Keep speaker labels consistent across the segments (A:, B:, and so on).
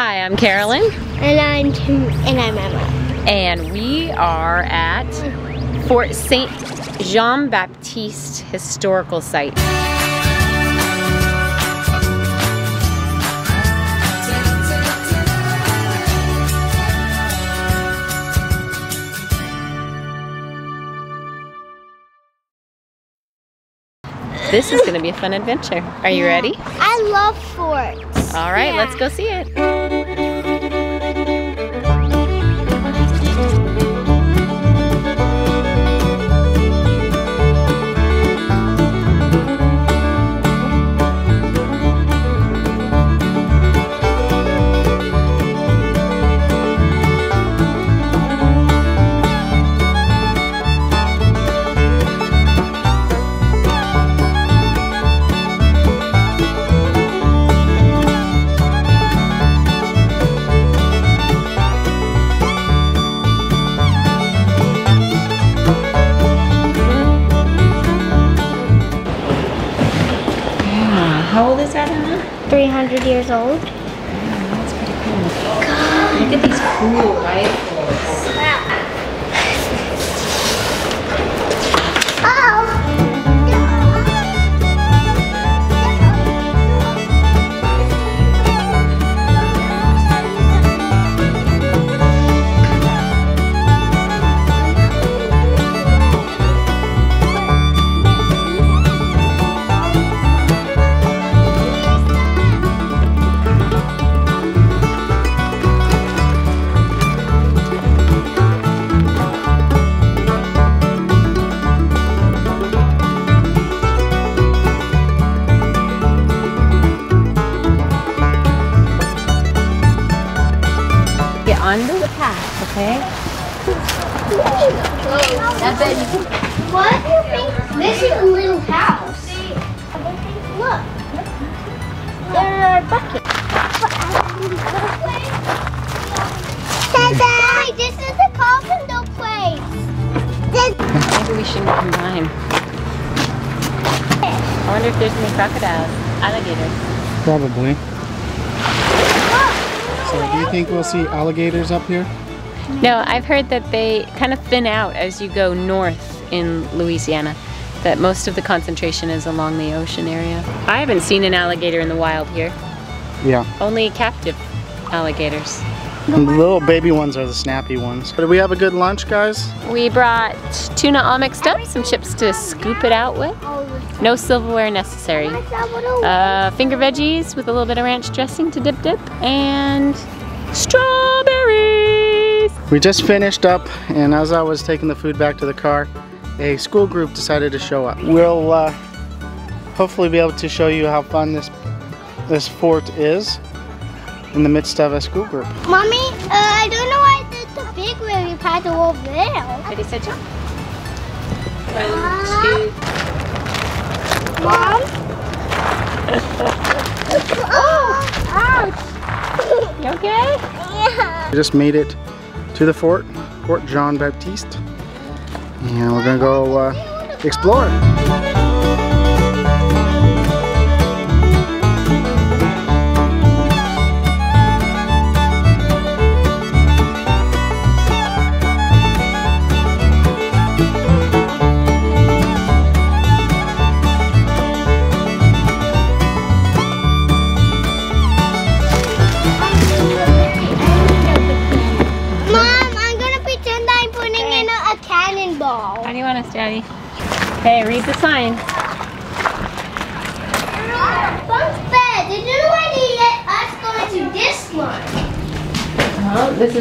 A: Hi, I'm Carolyn,
B: And I'm Tim, and I'm Emma.
A: and we are at Fort Saint Jean Baptiste Historical Site. This is going to be a fun adventure. Are you ready?
B: I love forts.
A: All right,
B: Yeah.
A: let's go see it.
B: 300 years old.
A: Oh, that's pretty cool. Look at these cool rifles. Path, okay?
B: What do you think? This is a little house. Look. There are buckets. Dada! This is the carpenter place.
A: Maybe we shouldn't combine. I wonder if there's any crocodiles, alligators.
C: Probably. So do you think we'll see alligators up here?
A: No, I've heard that they kind of thin out as you go north in Louisiana. That most of the concentration is along the ocean area. I haven't seen an alligator in the wild here.
C: Yeah.
A: Only captive alligators.
C: The little baby ones are the snappy ones. But did we have a good lunch, guys?
A: We brought tuna all mixed up, some chips to scoop it out with. No silverware necessary. Uh, finger veggies with a little bit of ranch dressing to dip dip, and strawberries.
C: We just finished up, and as I was taking the food back to the car, a school group decided to show up. We'll uh, hopefully be able to show you how fun this this fort is in the midst of a school group.
B: Mommy, uh, I don't know why there's the big wavy paddle over there.
A: Ready, set, jump. One, two,
B: Mom? oh, ouch.
A: you okay?
B: Yeah.
C: We just made it to the fort, Fort Jean Baptiste, and we're gonna go uh, explore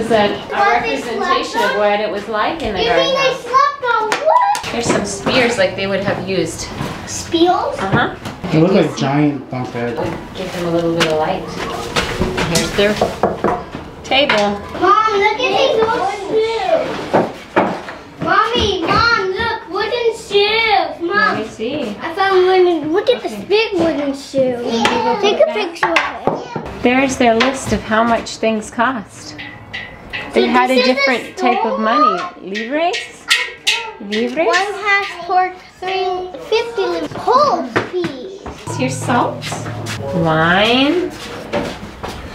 A: is a, a representation of what it was like in the
B: You mean they slept on what?
A: Here's some spears like they would have used.
B: Spears?
A: Uh-huh.
C: They look like giant bunk beds.
A: Would give them a little bit of light. Here's their table.
B: Mom, look at these wooden shoes. Mommy, Mom, look, wooden shoes.
A: Let me see.
B: I found wooden, look at this big wooden shoe. Take a picture of it.
A: There's their list of how much things cost. They
B: So
A: had a
B: this is a
A: different type of money. Livres? Livres?
B: One has pork, three, 50 li- whole fees.
A: Here's salt, wine,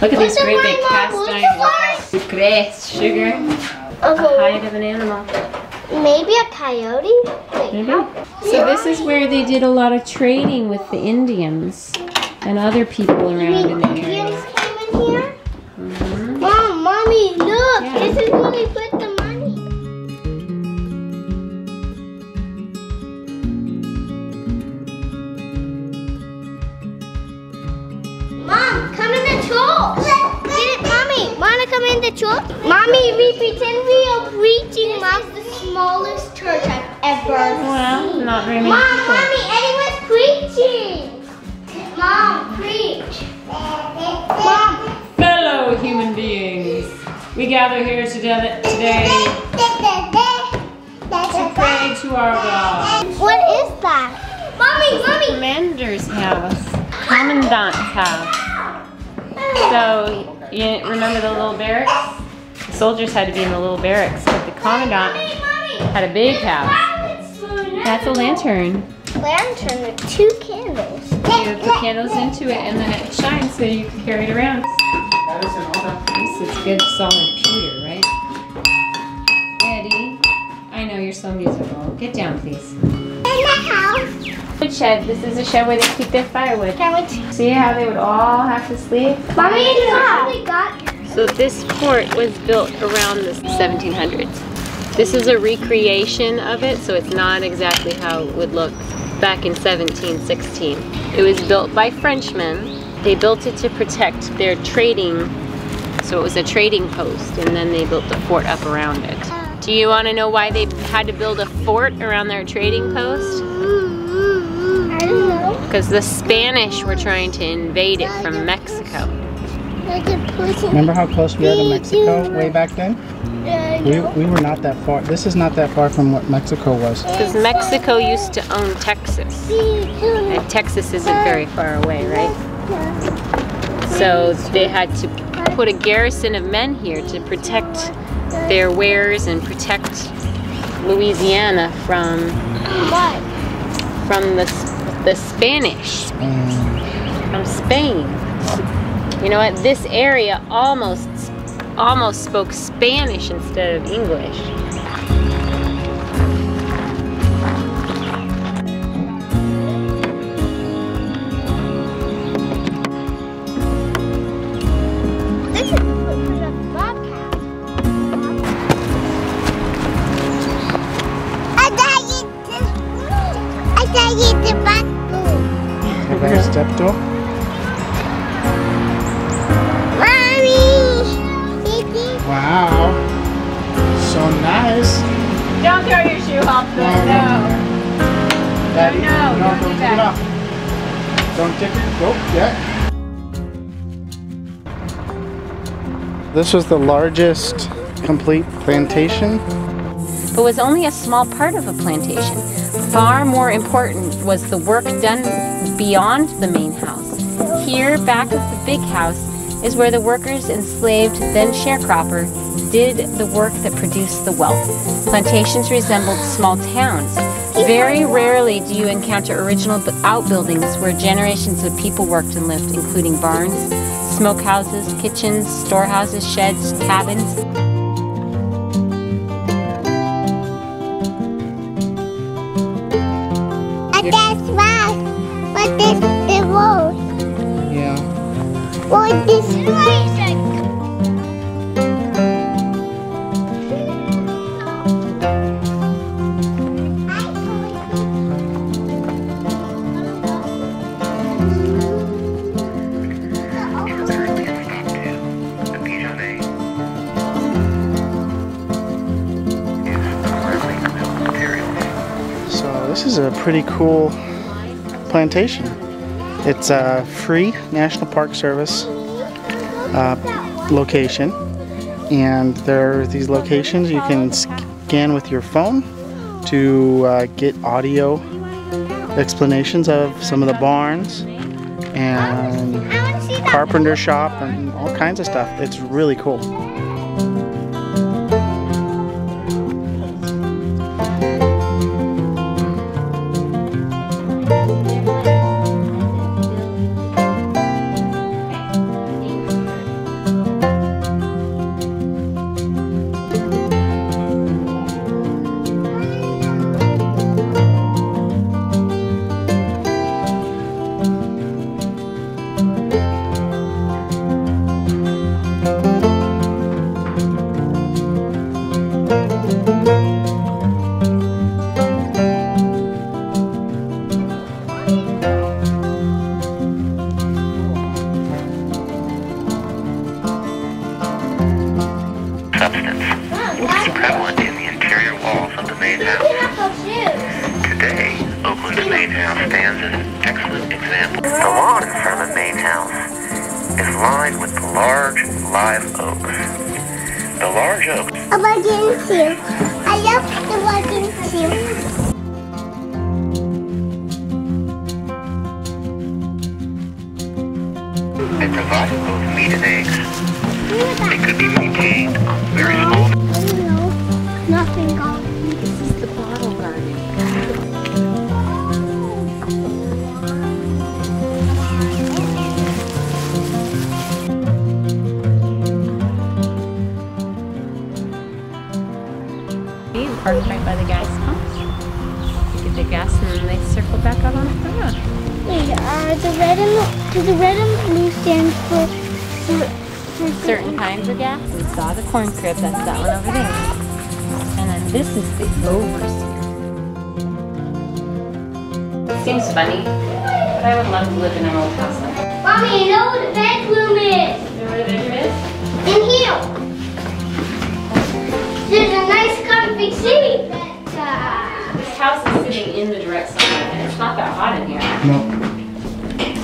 A: Look at these great big cast iron
B: What's
A: Sucre, sugar, a hide of an animal.
B: Maybe a coyote?
A: Maybe. So this is where they did a lot of trading with the Indians and other people around in the area.
B: Indians came in here?
A: Yeah.
B: This is where they put the money. Mom, come in the church. Get it, mommy. Wanna come in the church? Mommy, we pretend we are preaching. Mom, the smallest church I've ever
A: Well,
B: seen.
A: not very
B: Mom, mommy, anyone's preaching. Mom,
A: gather here together today to pray to our God.
B: What is that? Mommy, mommy.
A: Commander's house, commandant's house. So you remember the little barracks? The soldiers had to be in the little barracks, but the commandant had a big house. That's a lantern.
B: Lantern with two candles.
A: You put candles into it and then it shines so you can carry it around. This is good solid pewter, right? Eddie, I know you're so musical. Get down, please.
B: In the house.
A: Wood shed. This is a shed where they keep their firewood.
B: Can we? T-
A: See how they would all have to sleep?
B: mommy, this is how we got.
A: So this fort was built around the 1700s. This is a recreation of it, so it's not exactly how it would look back in 1716. It was built by Frenchmen. They built it to protect their trading, so it was a trading post, and then they built the fort up around it. Do you want to know why they had to build a fort around their trading post?
B: I don't know.
A: Because the Spanish were trying to invade it from Mexico.
B: Like a person.
C: Remember how close we are to Mexico way back then? We, we were not that far. This is not that far from what Mexico was.
A: Because Mexico used to own Texas. And Texas isn't very far away, right? So they had to put a garrison of men here to protect their wares and protect Louisiana from from the the Spanish from Spain. You know what? This area almost almost spoke Spanish instead of English.
C: Yeah. This was the largest complete plantation.
A: But was only a small part of a plantation. Far more important was the work done beyond the main house. Here, back of the big house, is where the workers enslaved, then sharecropper, did the work that produced the wealth. Plantations resembled small towns. Very rarely do you encounter original outbuildings where generations of people worked and lived, including barns, smokehouses, kitchens, storehouses, sheds, cabins.
B: And that's why. What is the road?
C: Yeah.
B: What is this?
C: Pretty cool plantation. It's a free National Park Service uh, location, and there are these locations you can scan with your phone to uh, get audio explanations of some of the barns and
B: I want to see that.
C: carpenter shop and all kinds of stuff. It's really cool.
D: Today, Oakland's main house stands as an excellent example. The lawn in front of the main house is lined with large live oaks. The large oaks
B: A wagon too. I love the wagon too.
D: they provided both meat and eggs. They could be maintained on very small
B: No, nothing gone.
A: Parked right by the gas pump. You get the gas and then they circle back out on the road.
B: Wait, uh, the red and the, the red and blue stand for, for, for
A: Certain kinds of gas. We saw the corn crib, that's that one over there. And then this is the overseer. Seems funny, but I would love to live in an old house like that.
B: Mommy, you know where the bedroom is?
A: You know where the bedroom is?
B: In here. Nice comfy. Uh,
A: This house is sitting in the direct sunlight, and it's not that hot in here.
C: No.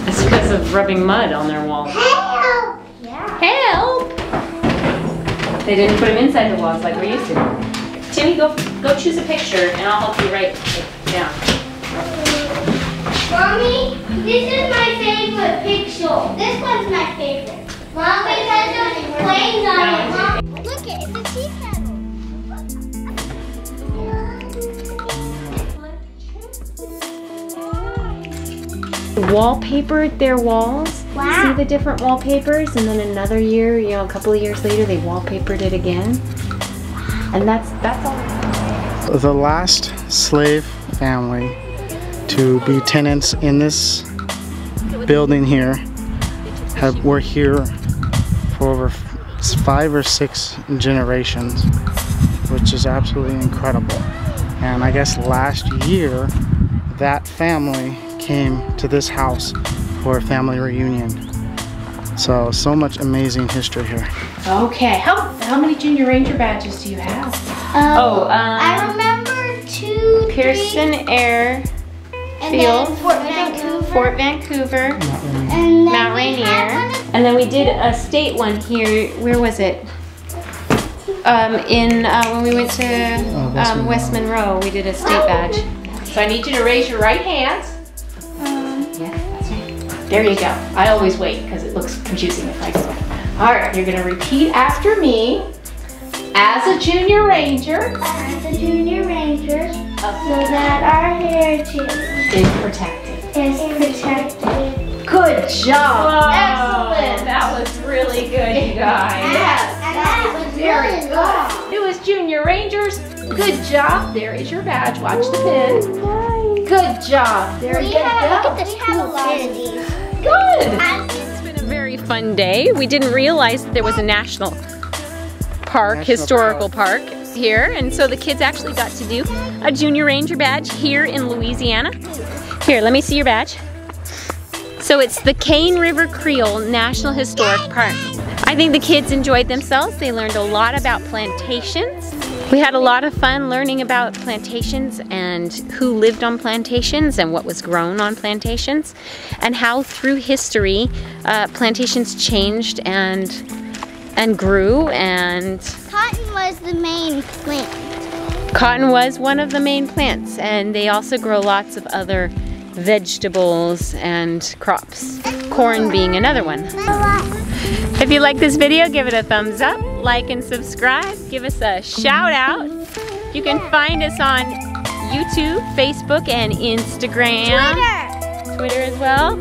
A: It's because of rubbing mud on their walls.
B: help! Yeah.
A: Help! They didn't put them inside the walls like we're used to. Timmy, go go choose a picture, and I'll help you write it down.
B: Mommy, this is my favorite picture. This one's my favorite. Mommy, has those planes on it. Mom, look it, it's a tea
A: Wallpapered their walls.
B: Wow.
A: See the different wallpapers, and then another year, you know, a couple of years later, they wallpapered it again. And that's that's all.
C: The last slave family to be tenants in this building here have were here for over five or six generations, which is absolutely incredible. And I guess last year, that family came to this house for a family reunion. So, so much amazing history here.
E: Okay, how, how many Junior Ranger badges do you have?
A: Oh,
B: I
A: um,
B: remember two,
A: Pearson Air
B: three, and
A: Field,
B: Fort Vancouver,
A: Fort Vancouver,
B: and then
A: Mount
B: we
A: Rainier, and then we did a state one here. Where was it? Um, in uh, when we went to
C: Oh, West
A: um, West Monroe, we did a state badge.
E: So I need you to raise your right hand. Yeah, that's right. There you go. I always wait because it looks confusing if I go. All right, you're gonna repeat after me. As a Junior Ranger,
B: as a junior ranger, so that our heritage
E: is protected.
B: is protected.
E: Good job.
A: Whoa,
E: Excellent.
A: That was really good, you guys.
E: Yes,
B: that was
E: very
B: really
E: good. It was Junior Rangers. Good job. There is your badge. Watch the pin. Good job. There
B: We
E: you
B: have,
E: go.
B: look at this cool pin.
E: Good.
A: It's been a very fun day. We didn't realize that there was a national park,
C: National
A: historical park here, and so the kids actually got to do a junior ranger badge here in Louisiana. Here, let me see your badge. So it's the Cane River Creole National Historic Park. I think the kids enjoyed themselves. They learned a lot about plantations. We had a lot of fun learning about plantations and who lived on plantations and what was grown on plantations and how through history uh, plantations changed and and grew and
B: Cotton was the main plant.
A: cotton was one of the main plants and they also grow lots of other vegetables and crops corn being another one. If you like this video give it a thumbs up like and subscribe. Give us a shout out. You can find us on youtube facebook and instagram. Twitter Twitter as well.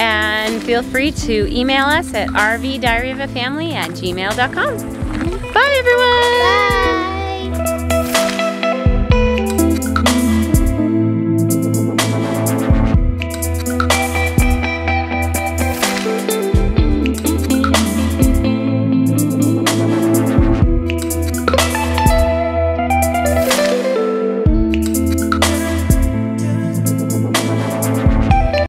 A: And feel free to email us at rvdiaryofafamily at gmail.com bye everyone!
B: Bye.